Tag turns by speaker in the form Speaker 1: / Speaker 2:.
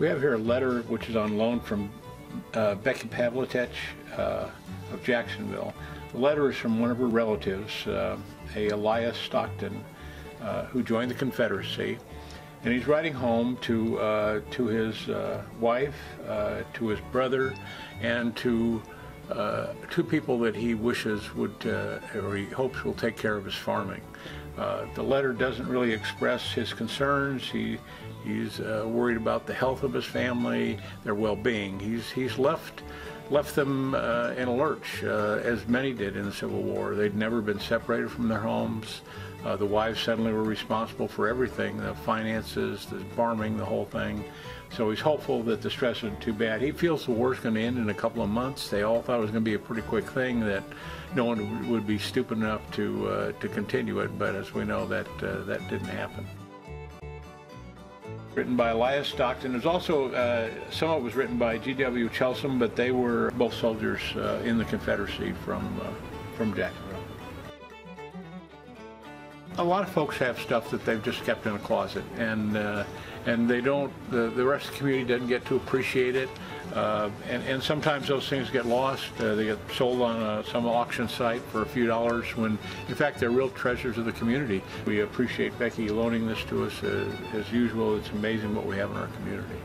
Speaker 1: We have here a letter which is on loan from uh, Becky Pavlitech uh, of Jacksonville. The letter is from one of her relatives, uh, a Elias Stockton, uh, who joined the Confederacy. And he's writing home to, uh, to his uh, wife, to his brother, and to uh, two people that he wishes would, uh, or he hopes will take care of his farming. Uh, the letter doesn't really express his concerns. He, he's uh, worried about the health of his family, their well-being. He's, he's left, left them uh, in a lurch, uh, as many did in the Civil War. They'd never been separated from their homes. Uh, the wives suddenly were responsible for everything, the finances, the farming, the whole thing. So he's hopeful that the stress isn't too bad. He feels the war's going to end in a couple of months. They all thought it was going to be a pretty quick thing, that no one would be stupid enough to, uh, to continue it. But as we know, that, uh, that didn't happen. Written by Elias Stockton. There's also, uh, some of it was written by G.W. Chelsom, but they were both soldiers uh, in the Confederacy from, uh, from Jacksonville. A lot of folks have stuff that they've just kept in a closet, and uh, and they don't. The, the rest of the community doesn't get to appreciate it, uh, and and sometimes those things get lost. Uh, they get sold on a, some auction site for a few dollars, when in fact they're real treasures of the community. We appreciate Becky loaning this to us uh, as usual. It's amazing what we have in our community.